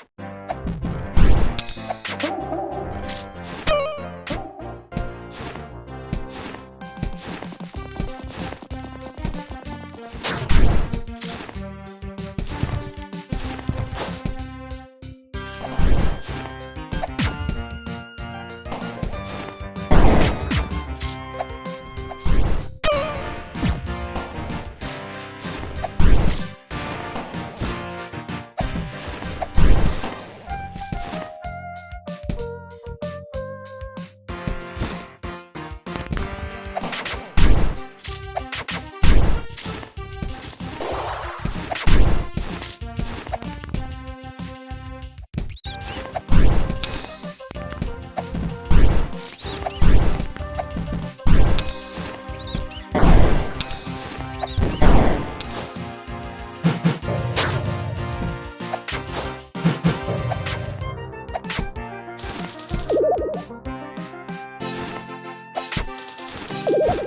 you you